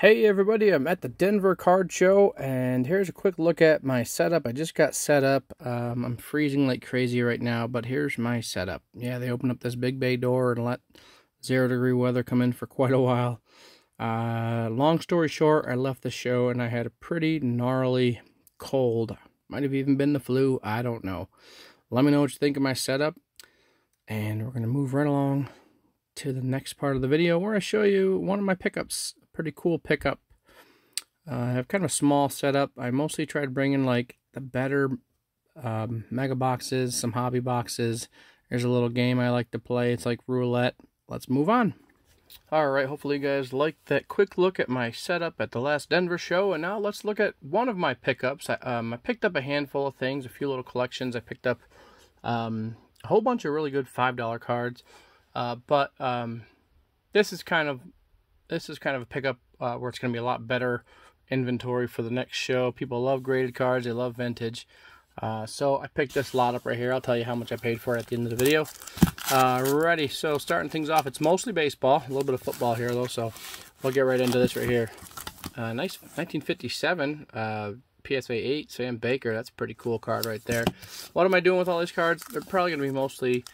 Hey everybody, I'm at the Denver Card Show and here's a quick look at my setup. I just got set up. Um, I'm freezing like crazy right now, but here's my setup. Yeah, they opened up this big bay door and let zero degree weather come in for quite a while. Uh, long story short, I left the show and I had a pretty gnarly cold. Might have even been the flu, I don't know. Let me know what you think of my setup and we're going to move right along to the next part of the video where I show you one of my pickups pretty cool pickup. Uh, I have kind of a small setup. I mostly tried bringing like the better um, mega boxes, some hobby boxes. There's a little game I like to play. It's like roulette. Let's move on. Alright, hopefully you guys liked that quick look at my setup at the last Denver show. And now let's look at one of my pickups. I, um, I picked up a handful of things, a few little collections. I picked up um, a whole bunch of really good $5 cards. Uh, but um, this is kind of this is kind of a pickup uh, where it's going to be a lot better inventory for the next show. People love graded cards. They love vintage. Uh, so I picked this lot up right here. I'll tell you how much I paid for it at the end of the video. Uh, ready. So starting things off, it's mostly baseball. A little bit of football here though. So we'll get right into this right here. Uh, nice 1957 uh, PSA 8 Sam Baker. That's a pretty cool card right there. What am I doing with all these cards? They're probably going to be mostly,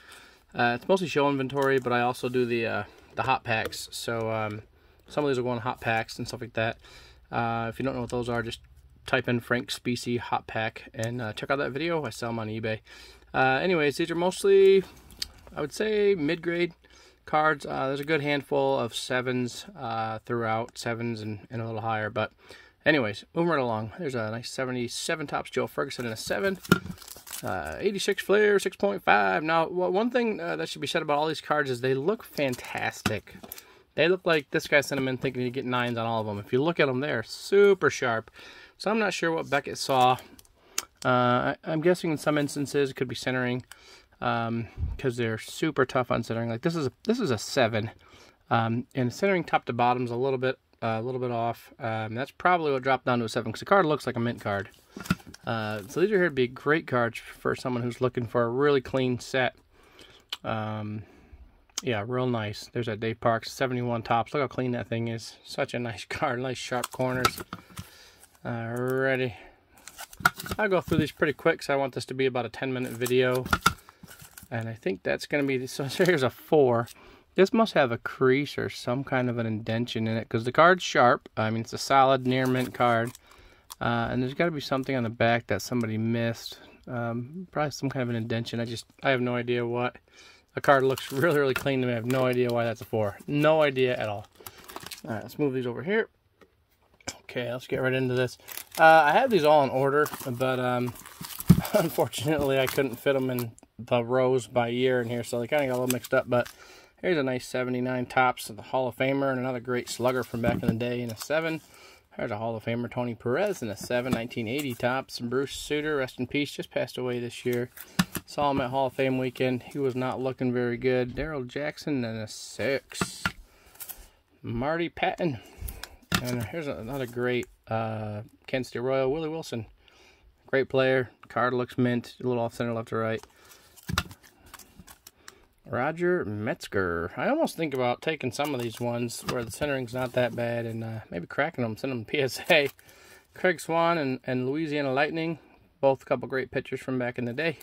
uh, it's mostly show inventory, but I also do the uh, the hot packs. So um, some of these are going hot packs and stuff like that. Uh, if you don't know what those are, just type in Frank Spicci hot pack and uh, check out that video. I sell them on eBay. Uh, anyways, these are mostly, I would say, mid-grade cards. Uh, there's a good handful of sevens uh, throughout, sevens and, and a little higher. But anyways, moving right along. There's a nice 77 Topps Joe Ferguson in a 7. Uh, 86 Fleer, 6.5. Now, one thing uh, that should be said about all these cards is they look fantastic. They look like this guy sent them in thinking he'd get nines on all of them. If you look at them, they're super sharp. So I'm not sure what Beckett saw. Uh, I, am guessing in some instances it could be centering because um, they're super tough on centering. Like this is a, this is a seven, um, and centering top to bottom is a little bit uh, a little bit off. Um, that's probably what dropped down to a seven because the card looks like a mint card. Uh, so these are here to be great cards for someone who's looking for a really clean set. Um, yeah, real nice. There's that Dave Parks 71 Topps. Look how clean that thing is. Such a nice card. Nice sharp corners. Alrighty. I'll go through these pretty quick so I want this to be about a 10 minute video. And I think that's going to be, so here's a 4. This must have a crease or some kind of an indention in it because the card's sharp. I mean, it's a solid near mint card. Uh, and there's got to be something on the back that somebody missed. Um, probably some kind of an indention. I just, I have no idea what. The card looks really, really clean to me. I have no idea why that's a 4. No idea at all. Alright, let's move these over here. Okay, let's get right into this. Uh, I have these all in order, but um, unfortunately I couldn't fit them in the rows by year in here, so they kind of got a little mixed up. But here's a nice 79 Topps of the Hall of Famer and another great slugger from back in the day in a 7. There's a Hall of Famer, Tony Perez, in a 7, 1980 Topps. And Bruce Sutter, rest in peace, just passed away this year. Saw him at Hall of Fame weekend. He was not looking very good. Darrell Jackson, in a 6. Marty Pattin. And here's another great uh, Kansas City Royal, Willie Wilson. Great player. Card looks mint. A little off center, left to right. Roger Metzger. I almost think about taking some of these ones where the centering's not that bad and uh, maybe cracking them, send them PSA. Craig Swan and, and Louisiana Lightning, both a couple great pitchers from back in the day.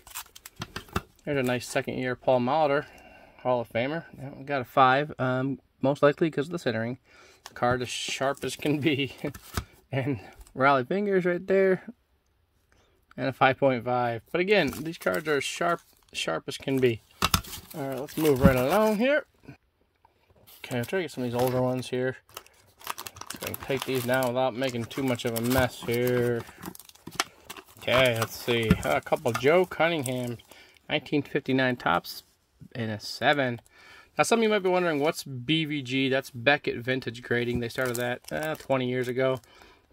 There's a nice second year Paul Molitor, Hall of Famer. Got a five, um, most likely because of the centering. Card as sharp as can be. and Rollie Fingers right there. And a 5.5. But again, these cards are sharp, sharp as can be. All right, let's move right along here. Okay, I'll try to get some of these older ones here. Take these now without making too much of a mess here. Okay, let's see. a couple Joe Cunningham, 1959 Topps in a 7. Now, some of you might be wondering, what's BVG? That's Beckett Vintage Grading. They started that uh, 20 years ago.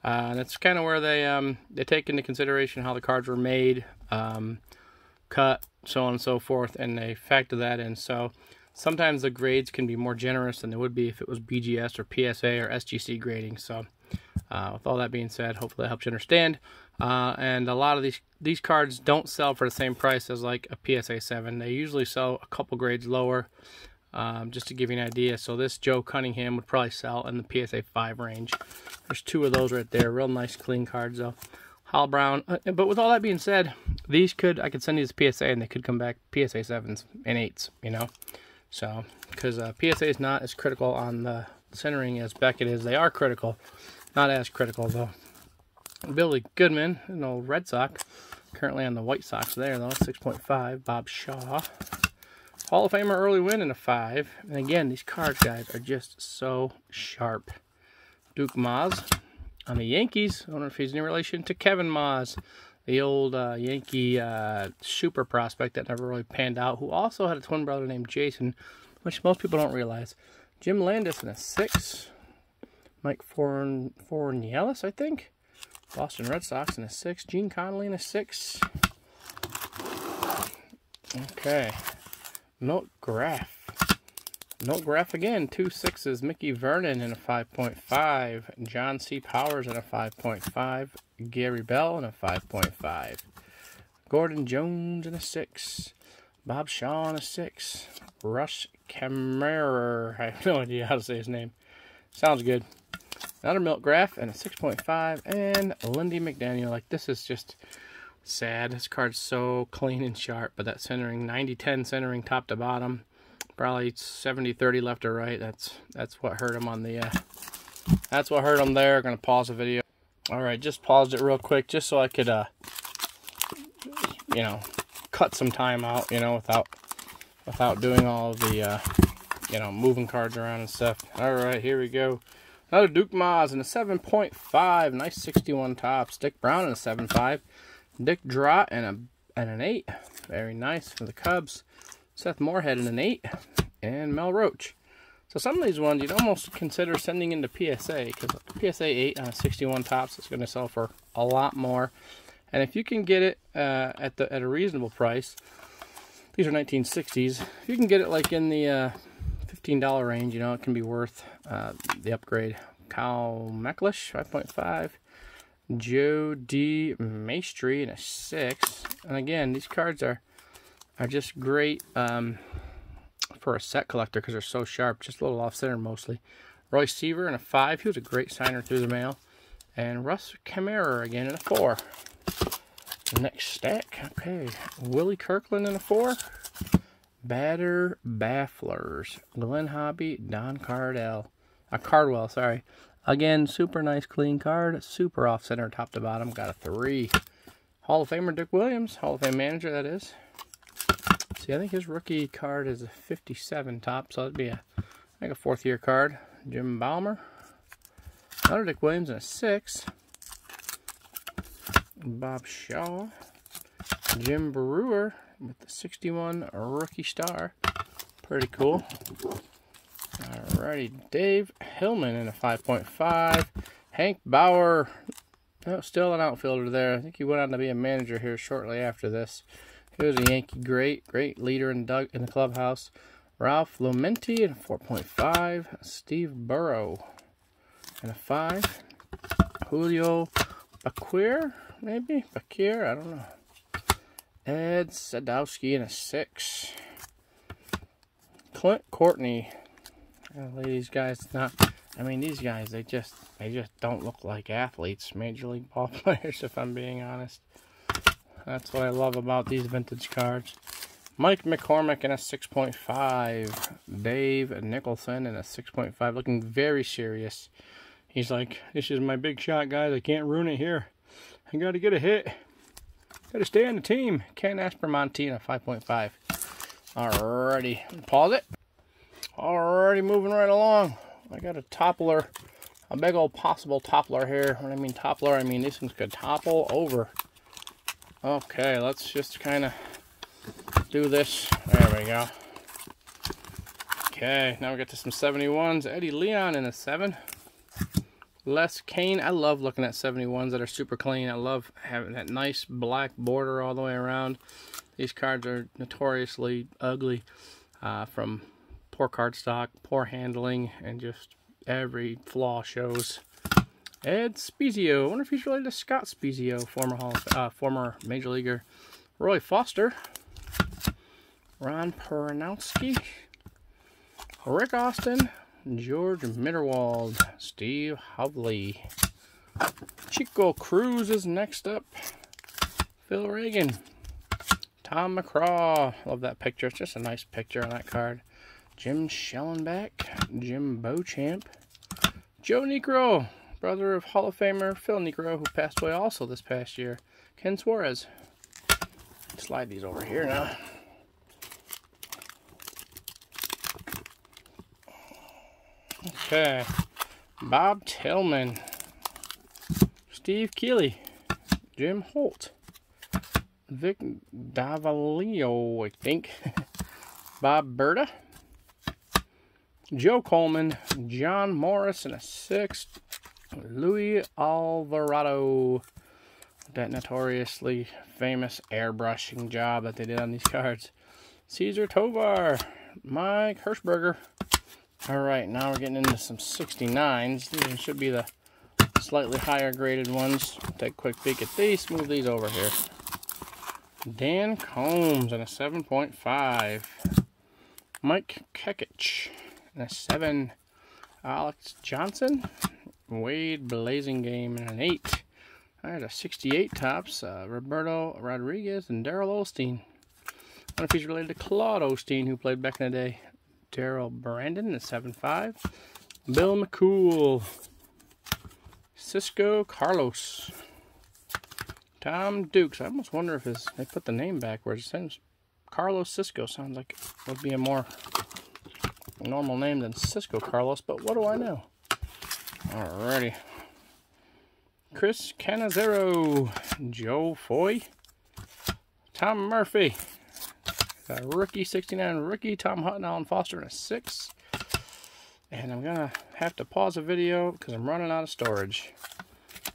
Uh, and it's kind of where they um, they take into consideration how the cards were made, um, cut, so on and so forth, and they factor that in. So sometimes the grades can be more generous than they would be if it was BGS or PSA or SGC grading. So uh, with all that being said, hopefully that helps you understand. Uh, and a lot of these these cards don't sell for the same price as like a PSA 7. They usually sell a couple grades lower. um, just to give you an idea. So this Joe Cunningham would probably sell in the PSA 5 range. There's two of those right there. Real nice, clean cards, though. Hal Brown. Uh, but with all that being said, these could, I could send these PSA and they could come back PSA 7s and 8s, you know? So, because uh, PSA is not as critical on the centering as Beckett is. They are critical. Not as critical, though. Billy Goodman, an old Red Sox. Currently on the White Sox there, though. 6.5. Bob Shaw. Hall of Famer Early Wynn in a 5. And again, these cards, guys, are just so sharp. Duke Maas on the Yankees. I know if he's in relation to Kevin Maas, the old uh, Yankee uh, super prospect that never really panned out, who also had a twin brother named Jason, which most people don't realize. Jim Landis in a 6. Mike Forn Fornieles, I think. Boston Red Sox in a 6. Gene Connolly in a 6. Okay. Milt Graff. Milt Graff again, two sixes. Mickey Vernon in a 5.5. John C. Powers in a 5.5. Gary Bell in a 5.5. Gordon Jones in a 6. Bob Shaw in a 6. Russ Kammerer. I have no idea how to say his name. Sounds good. Another Milt Graff and a 6.5. And Lindy McDaniel. Like, this is just sad. This card's so clean and sharp, but that centering, 90-10 centering top to bottom, probably 70-30 left or right. That's that's what hurt him on the, uh, that's what hurt him there. I'm Gonna pause the video. All right, just paused it real quick just so I could, uh, you know, cut some time out, you know, without, without doing all the, uh, you know, moving cards around and stuff. All right, here we go. Another Duke Maas in a 7.5. Nice 61 top. Stick Brown in a 7.5. Dick Drott and a and an eight. Very nice for the Cubs. Seth Morehead in an eight. And Mel Roach. So some of these ones you'd almost consider sending into PSA because PSA 8 on a 61 Topps is going to sell for a lot more. And if you can get it uh, at the at a reasonable price, these are 1960s. If you can get it like in the uh, $15 range, you know, it can be worth uh, the upgrade. Kyle McLeish, 5.5. Joe DeMaestri in a 6. And again, these cards are are just great um, for a set collector because they're so sharp. Just a little off-center mostly. Roy Seaver in a 5. He was a great signer through the mail. And Russ Kammerer again in a 4. Next stack. Okay. Willie Kirkland in a 4. Batter Bafflers. Glen Hobbie. Don Cardell. Uh, Cardwell, sorry. Again, super nice clean card. Super off center top to bottom. Got a three. Hall of Famer Dick Williams. Hall of Fame manager, that is. See, I think his rookie card is a 57 top, so that'd be a, like a fourth year card. Jim Balmer. Another Dick Williams and a six. Bob Shaw. Jim Brewer with the 61 rookie star. Pretty cool. Alrighty, Dave Hillman in a 5.5. Hank Bauer, oh, still an outfielder there. I think he went on to be a manager here shortly after this. He was a Yankee great, great leader in, in the clubhouse. Ralph Lumenti in a 4.5. Steve Burrow in a 5. Julio Baquir, maybe? Bakir, I don't know. Ed Sadowski in a 6. Clint Courtney oh, these guys not I mean these guys they just they just don't look like athletes major league ball players if I'm being honest that's what I love about these vintage cards. Mike McCormick in a 6.5 Dave Nicholson in a 6.5 looking very serious. He's like this is my big shot guys. I can't ruin it here. I gotta get a hit. Gotta stay on the team. Ken Aspromonte in a 5.5 alrighty. Pause it. Alrighty, moving right along. I got a toppler, a big old possible toppler here. When I mean toppler, I mean these things could topple over. Okay, let's just kind of do this. There we go. Okay, now we get to some 71s. Eddie Leon in a 7. Les Kane. I love looking at 71s that are super clean. I love having that nice black border all the way around. These cards are notoriously ugly uh, from poor cardstock, poor handling, and just every flaw shows. Ed Spiezio. I wonder if he's related to Scott Spiezio, former Hall, uh, former Major Leaguer. Roy Foster. Ron Perranoski. Rick Austin, George Mitterwald, Steve Hovley. Chico Cruz is next up. Phil Regan. Tom McCraw. Love that picture. It's just a nice picture on that card. Jim Shellenback. Jim Beauchamp. Joe Niekro. Brother of Hall of Famer Phil Niekro, who passed away also this past year. Ken Suarez. Slide these over here now. Okay. Bob Tillman. Steve Keeley. Jim Holt. Vic Davalio, I think. Bob Berta. Joe Coleman. John Morris and a sixth. Louis Alvarado. That notoriously famous airbrushing job that they did on these cards. Cesar Tovar. Mike Hershberger. All right, now we're getting into some 69s. These should be the slightly higher graded ones. Take a quick peek at these. Move these over here. Dan Coombs and a 7.5. Mike Kekich and a 7. Alex Johnson. Wade Blasingame and an 8. I had a 68 Topps, Uh, Roberto Rodriguez and Daryl Osteen. I know if he's related to Claude Osteen, who played back in the day. Daryl Brandon at 7'5". Bill McCool. Cisco Carlos. Tom Dukes. I almost wonder if his they put the name backwards. It sounds Carlos Cisco sounds like it would be a more normal name than Cisco Carlos, but what do I know? Alrighty. Chris Cannizzaro. Joe Foy. Tom Murphy. A rookie, 69 rookie, Tom Hutton, Alan Foster, and a 6. And I'm going to have to pause the video because I'm running out of storage.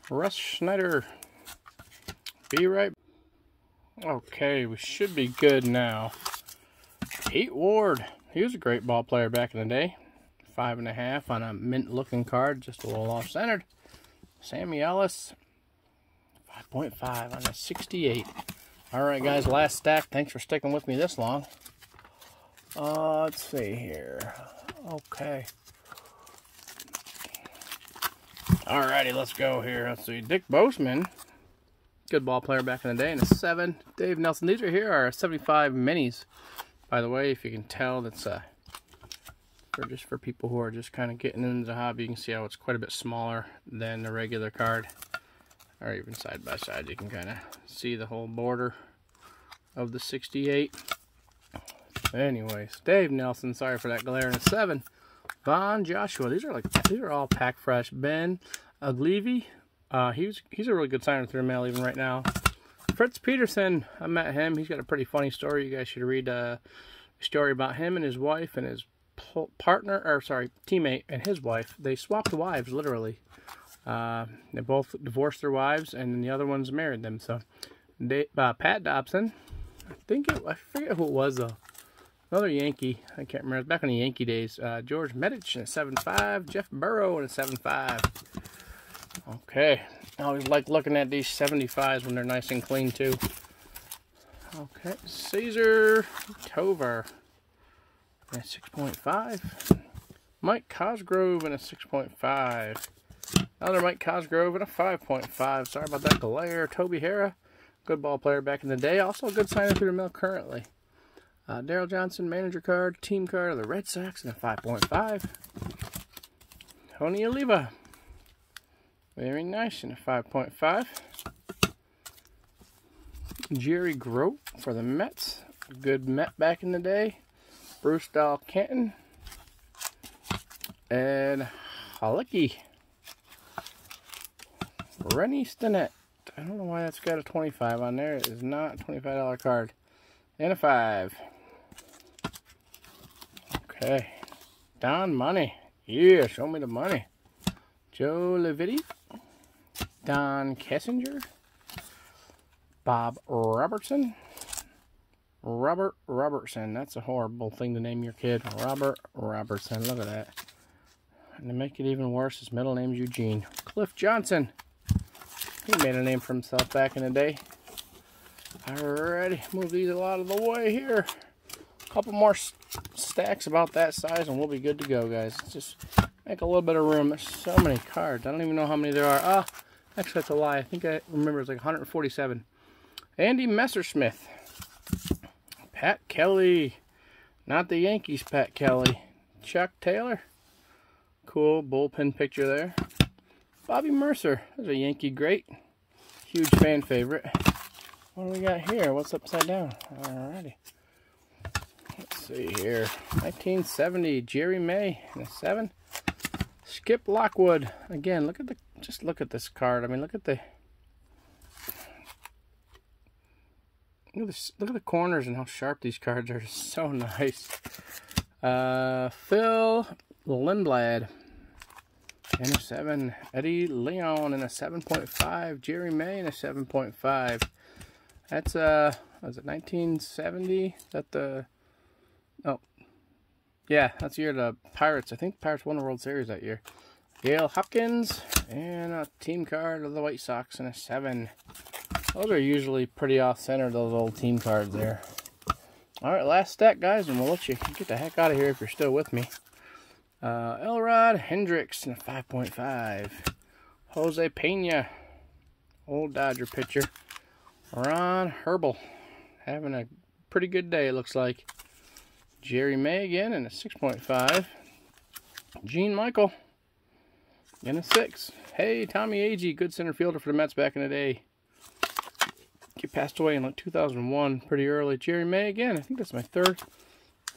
Russ Schneider. Be right Okay, we should be good now. Pete Ward. He was a great ball player back in the day. Five and a half on a mint-looking card, just a little off-centered. Sammy Ellis. 5.5 on a 68. Alright guys, last stack. Thanks for sticking with me this long. Uh, let's see here. Okay. All righty, let's go here. Let's see. Dick Bosman. Good ball player back in the day. And a 7. Dave Nelson. These are here are 75 minis. By the way, if you can tell, that's uh, just for people who are just kind of getting into the hobby. You can see how it's quite a bit smaller than the regular card. Or even side by side you can kind of see the whole border of the 68 anyways Dave Nelson sorry for that glare in a 7 Von Joshua these are like these are all pack fresh. Ben Oglivie uh, he's he's a really good signer through the mail even right now. Fritz Peterson I met him. He's got a pretty funny story you guys should read uh, a story about him and his wife and his partner or sorry teammate and his wife they swapped wives literally uh, they both divorced their wives, and the other ones married them. So, they, uh, Pat Dobson, I think it, I forget who it was though. Another Yankee, I can't remember. Back in the Yankee days, uh, George Medich in a 7.5, Jeff Burrow in a 7.5. Okay, I always like looking at these 75s when they're nice and clean too. Okay, Cesar Tovar in a 6.5. Mike Cosgrove in a 6.5. Another Mike Cosgrove and a 5.5. Sorry about that glare. Toby Harrah, good ball player back in the day. Also a good signer through the mill currently. Uh, Daryl Johnson, manager card, team card of the Red Sox, and a 5.5. Tony Oliva. Very nice, and a 5.5. Jerry Grote for the Mets. Good Met back in the day. Bruce Dal Canton. And Halicki. Rennie Stennett. I don't know why that's got a 25 on there. It is not a $25 card. And a 5. Okay. Don Money. Yeah, show me the money. Joe Levitti. Don Kessinger. Bob Robertson. Robert Robertson. That's a horrible thing to name your kid. Robert Robertson. Look at that. And to make it even worse, his middle name's Eugene. Cliff Johnson. He made a name for himself back in the day. Alrighty, move these a lot of the way here. A couple more stacks about that size and we'll be good to go, guys. just make a little bit of room. There's so many cards. I don't even know how many there are. Ah, actually, that's a lie. I think I remember it's like 147. Andy Messersmith. Pat Kelly. Not the Yankees Pat Kelly. Chuck Taylor. Cool bullpen picture there. Bobby Murcer. There's a Yankee great. Huge fan favorite. What do we got here? What's upside down? Alrighty. Let's see here. 1970 Jerry May in a 7. Skip Lockwood. Again, look at the just look at this card. I mean, look at the Look at, this, look at the corners and how sharp these cards are. So nice. Uh, Phil Lindblad in a 7. Eddie Leon in a 7.5. Jerry May in a 7.5. That's, uh, was it 1970? Is that the... Oh. Yeah, that's the year the Pirates. I think Pirates won the World Series that year. Gail Hopkins and a team card of the White Sox in a 7. Those are usually pretty off-center, those old team cards there. Alright, last stack, guys, and we'll let you get the heck out of here if you're still with me. Uh, Elrod Hendricks in a 5.5. Jose Pena, old Dodger pitcher. Ron Herbel, having a pretty good day, it looks like. Jerry May again in a 6.5. Gene Michael in a 6. Hey, Tommy Agee, good center fielder for the Mets back in the day. He passed away in like 2001, pretty early. Jerry May again. I think that's my third.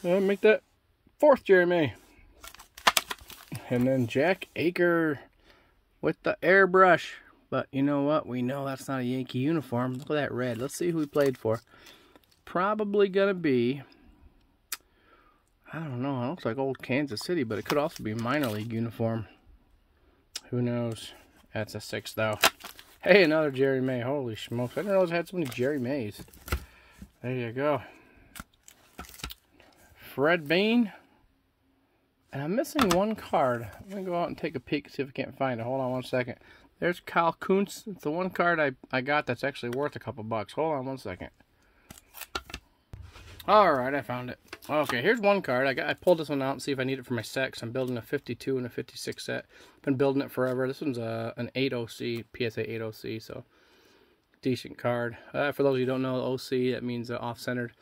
I'll make that fourth Jerry May. And then Jack Aker with the airbrush. But you know what? We know that's not a Yankee uniform. Look at that red. Let's see who he played for. Probably going to be... I don't know. It looks like old Kansas City, but it could also be minor league uniform. Who knows? That's a six, though. Hey, another Jerry May. Holy smokes. I didn't realize I had so many Jerry Mays. There you go. Fred Bean. And I'm missing one card. I'm going to go out and take a peek, see if I can't find it. Hold on one second. There's Kyle Kuntz. It's the one card I, I got that's actually worth a couple bucks. Hold on one second. Alright, I found it. Okay, here's one card. I got I pulled this one out and see if I need it for my set I'm building a 52 and a 56 set. Been building it forever. This one's a, an 80C, PSA 80C, so decent card. Uh, for those of you who don't know, OC, that means uh, off-centered,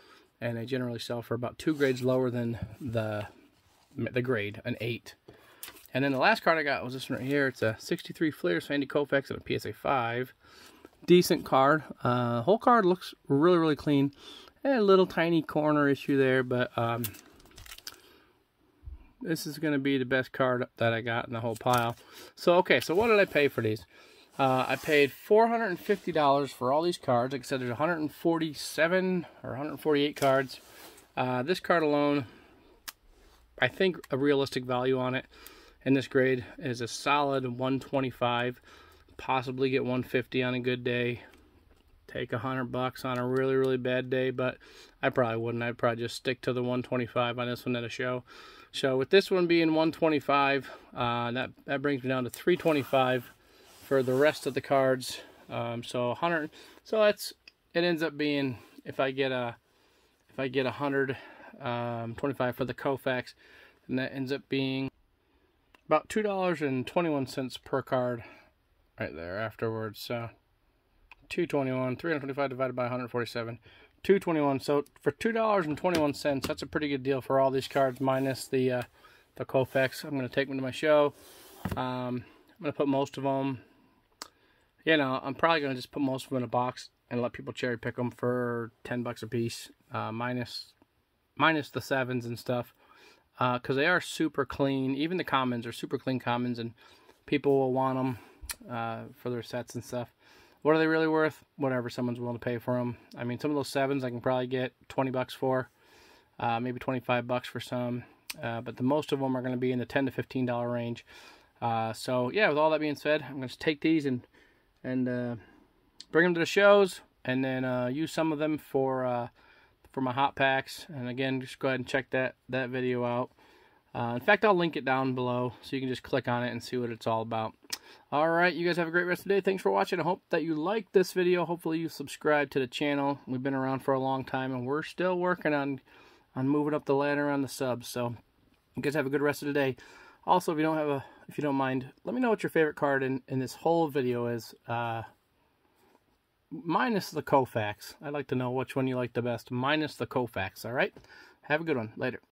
and they generally sell for about two grades lower than the the grade, an 8. And then the last card I got was this one right here. It's a 63 Fleers Sandy Koufax and a PSA 5. Decent card. Uh, whole card looks really, really clean. A little tiny corner issue there, but um, this is going to be the best card that I got in the whole pile. So, okay, so what did I pay for these? Uh, I paid $450 for all these cards. Like I said, there's 147 or 148 cards. Uh, this card alone, I think a realistic value on it in this grade is a solid 125 possibly get 150 on a good day take a hundred bucks on a really really bad day but I probably wouldn't. I'd probably just stick to the 125 on this one at a show. So with this one being 125 uh, that that brings me down to 325 for the rest of the cards. Um, so 100 so that's it ends up being if I get a if I get a hundred um, 25 for the Koufax, and that ends up being about two dollars and 21 cents per card right there afterwards. So 221 325 divided by 147 221 so for two dollars and 21 cents that's a pretty good deal for all these cards minus the uh, the Koufax I'm going to take them to my show. Um, I'm going to put most of them you know I'm probably going to just put most of them in a box and let people cherry pick them for 10 bucks a piece uh, minus minus the sevens and stuff. Because uh, they are super clean. Even the commons are super clean commons and people will want them uh, for their sets and stuff what are they really worth? Whatever someone's willing to pay for them. I mean, some of those sevens I can probably get 20 bucks for, uh, maybe 25 bucks for some, uh, but the most of them are going to be in the 10 to 15 dollar range. Uh, so yeah, with all that being said, I'm going to take these and and uh, bring them to the shows, and then uh, use some of them for uh, for my hot packs. And again, just go ahead and check that that video out. in fact, I'll link it down below so you can just click on it and see what it's all about. Alright, you guys have a great rest of the day. Thanks for watching. I hope that you liked this video. Hopefully you subscribe to the channel. We've been around for a long time and we're still working on on moving up the ladder on the subs. So you guys have a good rest of the day. Also, if you don't have a, if you don't mind, let me know what your favorite card in, in this whole video is. Uh, minus the Koufax. I'd like to know which one you like the best, minus the Koufax, all right? Have a good one. Later.